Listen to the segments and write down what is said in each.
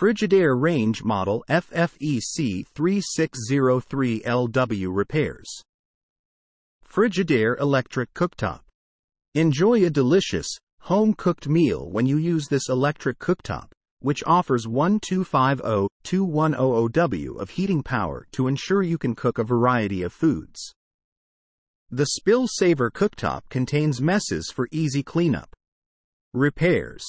Frigidaire Range Model FFEC 3603LW Repairs. Frigidaire Electric Cooktop. Enjoy a delicious, home cooked meal when you use this electric cooktop, which offers 1250 2100W of heating power to ensure you can cook a variety of foods. The Spill Saver cooktop contains messes for easy cleanup. Repairs.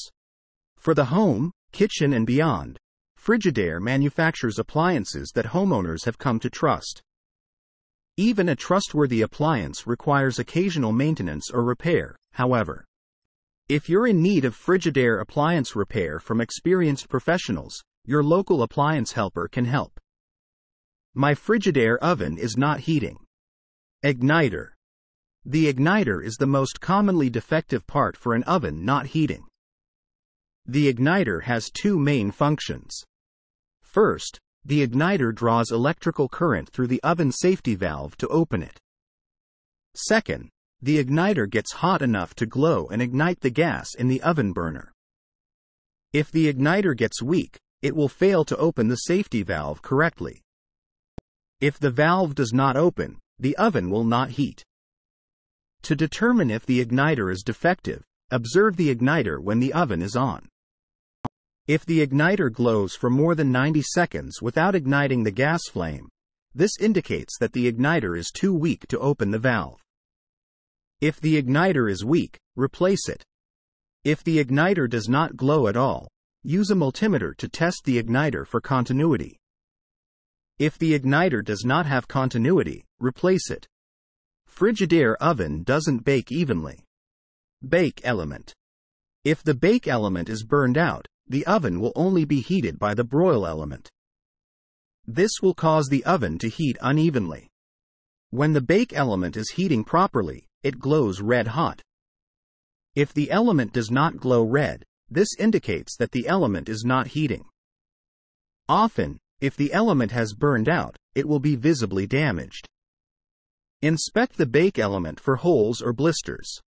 For the home, kitchen, and beyond, Frigidaire manufactures appliances that homeowners have come to trust. Even a trustworthy appliance requires occasional maintenance or repair, however. If you're in need of Frigidaire appliance repair from experienced professionals, your local appliance helper can help. My Frigidaire oven is not heating. Igniter. The igniter is the most commonly defective part for an oven not heating. The igniter has two main functions. First, the igniter draws electrical current through the oven safety valve to open it. Second, the igniter gets hot enough to glow and ignite the gas in the oven burner. If the igniter gets weak, it will fail to open the safety valve correctly. If the valve does not open, the oven will not heat. To determine if the igniter is defective, observe the igniter when the oven is on. If the igniter glows for more than 90 seconds without igniting the gas flame, this indicates that the igniter is too weak to open the valve. If the igniter is weak, replace it. If the igniter does not glow at all, use a multimeter to test the igniter for continuity. If the igniter does not have continuity, replace it. Frigidaire oven doesn't bake evenly. Bake element. If the bake element is burned out, the oven will only be heated by the broil element. This will cause the oven to heat unevenly. When the bake element is heating properly, it glows red hot. If the element does not glow red, this indicates that the element is not heating. Often, if the element has burned out, it will be visibly damaged. Inspect the bake element for holes or blisters.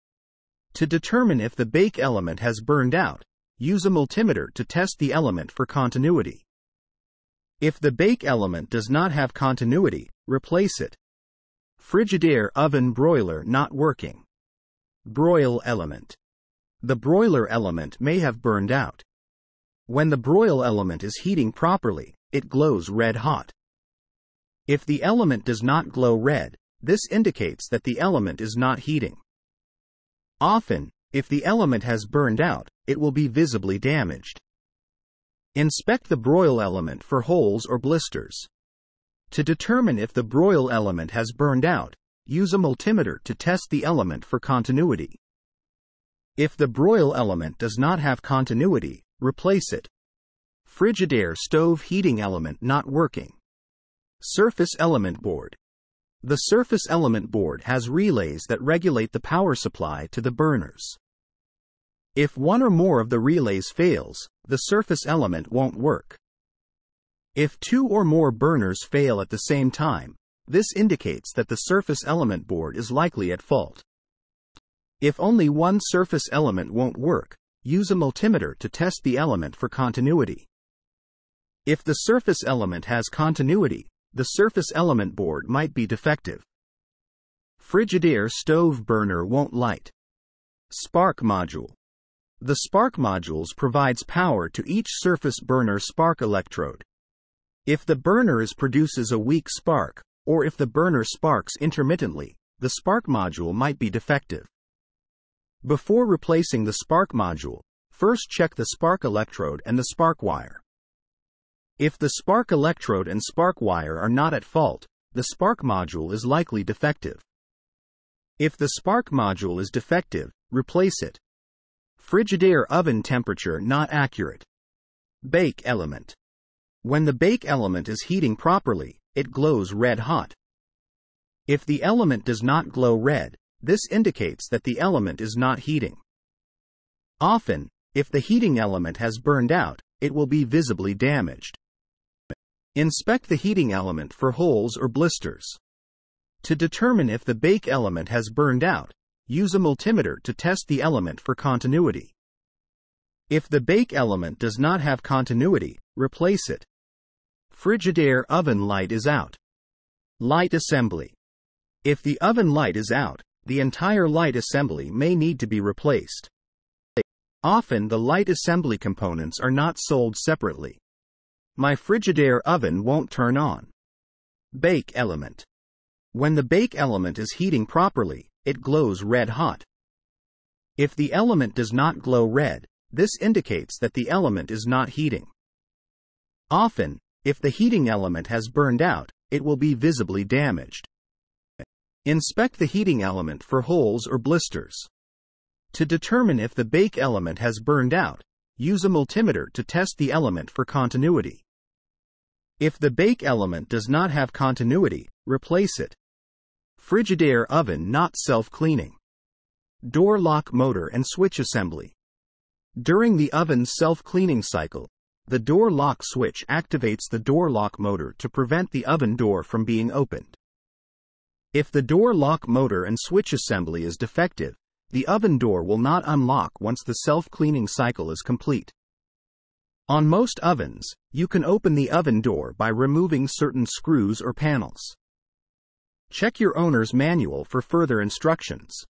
To determine if the bake element has burned out, use a multimeter to test the element for continuity. If the bake element does not have continuity, replace it. Frigidaire oven broiler not working. Broil element. The broiler element may have burned out. When the broil element is heating properly, it glows red hot. If the element does not glow red, this indicates that the element is not heating. Often, if the element has burned out, it will be visibly damaged. Inspect the broil element for holes or blisters. To determine if the broil element has burned out, use a multimeter to test the element for continuity. If the broil element does not have continuity, replace it. Frigidaire stove heating element not working. Surface element board. The surface element board has relays that regulate the power supply to the burners. If one or more of the relays fails, the surface element won't work. If two or more burners fail at the same time, this indicates that the surface element board is likely at fault. If only one surface element won't work, use a multimeter to test the element for continuity. If the surface element has continuity, the surface element board might be defective. Frigidaire stove burner won't light. Spark module. The spark modules provides power to each surface burner spark electrode. If the burner is produces a weak spark, or if the burner sparks intermittently, the spark module might be defective. Before replacing the spark module, first check the spark electrode and the spark wire. If the spark electrode and spark wire are not at fault, the spark module is likely defective. If the spark module is defective, replace it. Frigidaire oven temperature not accurate. Bake element. When the bake element is heating properly, it glows red hot. If the element does not glow red, this indicates that the element is not heating. Often, if the heating element has burned out, it will be visibly damaged. Inspect the heating element for holes or blisters. To determine if the bake element has burned out, use a multimeter to test the element for continuity. If the bake element does not have continuity, replace it. Frigidaire oven light is out. Light assembly. If the oven light is out, the entire light assembly may need to be replaced. Often the light assembly components are not sold separately. My Frigidaire oven won't turn on. Bake element. When the bake element is heating properly, it glows red hot. If the element does not glow red, this indicates that the element is not heating. Often, if the heating element has burned out, it will be visibly damaged. Inspect the heating element for holes or blisters. To determine if the bake element has burned out, use a multimeter to test the element for continuity. If the bake element does not have continuity, replace it. Frigidaire oven not self-cleaning. Door lock motor and switch assembly. During the oven's self-cleaning cycle, the door lock switch activates the door lock motor to prevent the oven door from being opened. If the door lock motor and switch assembly is defective, the oven door will not unlock once the self-cleaning cycle is complete. On most ovens, you can open the oven door by removing certain screws or panels. Check your owner's manual for further instructions.